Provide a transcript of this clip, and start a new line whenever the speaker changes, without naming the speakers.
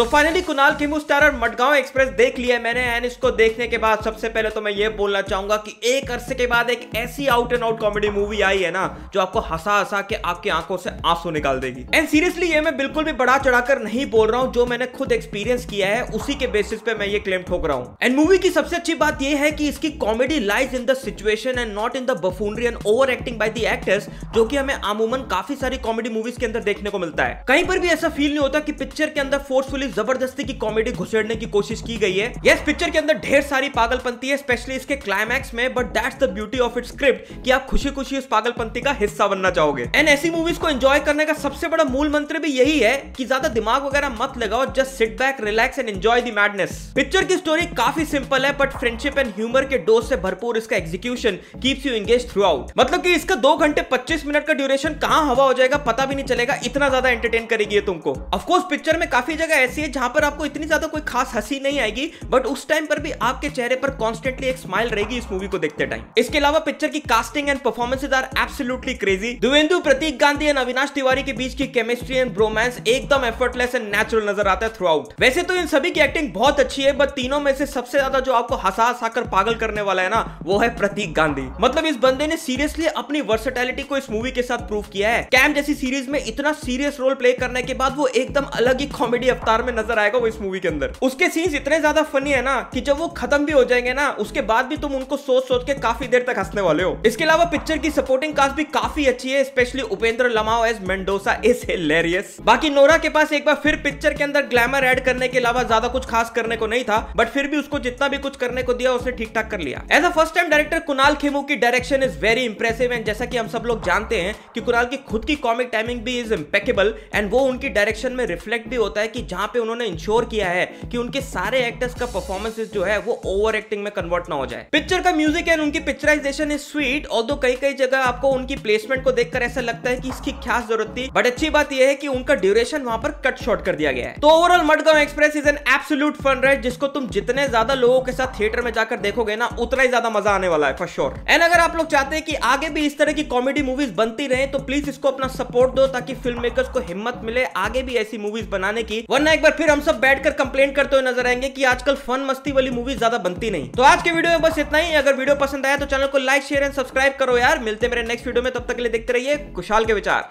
तो finally Kunal Khemu starrer Madgaon express देख लिया मैंने एंड इसको देखने के बाद सबसे पहले तो मैं ये बोलना चाहूँगा कि एक अरसे के बाद एक ऐसी out and out comedy movie आई है ना, जो आपको हंसा हंसा के आपकी आँखों से आँसू निकाल देगी। एंड सीरियसली ये मैं बिल्कुल भी बड़ा चढ़ाकर नहीं बोल रहा हूँ, जो मैंने खुद एक्सपीरियंस किया है, उसी के बेसिस पे मैं ये क्लेम ठोक रहा हूँ। एंड मूवी की सबसे अच्छी बात यह है कि इसकी comedy lies in the situation and not in the buffoonery and over acting by the actors जो कि हमें अमूमन काफ़ी सारी कॉमेडी मूवीज़ के अंदर देखने को मिलता है। कहीं पर भी ऐसा फील नहीं होता कि पिक्चर के अंदर फोर्सफुली ज़बरदस्ती की कॉमेडी घुसेड़ने की कोशिश की गई है। यस पिक्चर के अंदर ढेर सारी पागलपंती है स्पेशली इसके क्लाइमैक्स में but that's the beauty of it script कि आप खुशी खुशी उस पागलपंती का हिस्सा बनना चाहोगे। एंड ऐसी मूवीज़ को एंजॉय करने का सबसे बड़ा मूल मंत्र भी यही है कि ज़्यादा दिमाग वगैरह मत लगाओ just sit back relax and enjoy the madness picture की स्टोरी काफ़ी सिंपल है बट फ्रेंडशिप एंड ह्यूमर के डोज से भरपूर इसका execution keeps you engage throughout मतलब कि इसका दो घंटे पच्चीस मिनट का ड्यूरेशन कहाँ हवा हो जाएगा, पता भी नहीं चलेगा, इतना ज़्यादा एंटरटेन करेगी तुमको। ऑफकोर्स पिक्चर में काफ़ी जगह ऐसी है जहाँ पर आपको इतनी ज़्यादा कोई खास हँसी नहीं आएगी बट उस टाइम पर भी आपके चेहरे पर कॉन्स्टेंटली एक स्माइल रहेगी इस मूवी को देखते टाइम इसके अलावा पिक्चर की casting and performances are absolutely crazy Divyendu Pratik Gandhi and Avinash Tiwari के बीच की केमिस्ट्री एंड ब्रोमांस एकदम एफर्टलेस एंड नेचुरल नज़र आता है थ्रू आउट वैसे तो इन सभी की एक्टिंग बहुत अच्छी है बट तीनों में से सबसे ज़्यादा जो आपको हंसा हंसाकर पागल करने वाला है ना, वो है प्रतीक गांधी. मतलब इस बंदे ने सीरियसली अपनी वर्सेटैलिटी को इस मूवी के साथ प्रूव किया है. कैम जैसी सीरीज़ में इतना सीरियस रोल प्ले करने के बाद वो एकदम अलग ही कॉमेडी अवतार में नज़र आएगा वो इस मूवी के अंदर। उसके सीन्स इतने ज़्यादा फनी है ना कि जब वो खत्म भी हो जाएँगे ना, उसके बाद भी तुम उनको सोच सोच के काफ़ी देर तक हंसने वाले हो। इसके अलावा पिक्चर की सपोर्टिंग कास्ट भी काफ़ी अच्छी है specially Upendra Limaye as Mendoza is hilarious बाकी नोरा के पास एक बार फिर पिक्चर के अंदर ग्लैमर ऐड करने के अलावा ज़्यादा कुछ खास करने को नहीं था बट फिर भी उसको जितना भी कुछ करने को दिया, उसने ठीक ठाक कर लिया। As a first time director Kunal Khemu की direction is very impressive and जैसा कि हम सब लोग जानते हैं कि कुणाल की खुद की कॉमिक टाइमिंग भी इज़ इम्पेकेबल एंड वो उनकी डायरेक्शन में रिफ्लेक्ट भी होता है कि जहाँ पे उन्होंने इंश्योर किया है कि उनके सारे एक्टर्स का परफॉर्मेंसेस जो है, वो ओवर एक्टिंग में कन्वर्ट ना हो जाए। पिक्चर का म्यूज़िक एंड उनकी पिक्चराइजेशन इज़ स्वीट और दो कई कई जगह आपको उनकी प्लेसमेंट को देखकर ऐसा लगता है कि इसकी क्या ज़रूरत थी बट अच्छी बात यह है कि उनका ड्यूरेशन वहाँ पर कट शॉर्ट कर दिया गया है। तो overall Madgaon express is an absolute fun ride जिसको तुम जितने ज़्यादा लोगों के साथ थिएटर में जाकर देखोगे ना, उतना ही ज़्यादा मज़ा आने वाला है फॉर श्योर एंड अगर आप लोग चाहते हैं कि आगे भी इस तरह की कॉमेडी मूवीज़ बनती रहे तो प्लीज़ इसको अपना सपोर्ट दो, ताकि फ़िल्म मेकर्स को हिम्मत मिले आगे भी ऐसी मूवीज़ बनाने की, वरना एक बार फिर हम सब बैठकर कंप्लेंट करते हुए नज़र आएँगे कि आजकल फन मस्ती वाली मूवी ज़्यादा बनती नहीं। तो आज के वीडियो में बस इतना ही। अगर वीडियो पसंद आया तो चैनल को लाइक शेयर एंड सब्सक्राइब करो यार। मिलते मेरे नेक्स्ट वीडियो में। तब तक के लिए देखते रहिए। खुशहाल के विचार।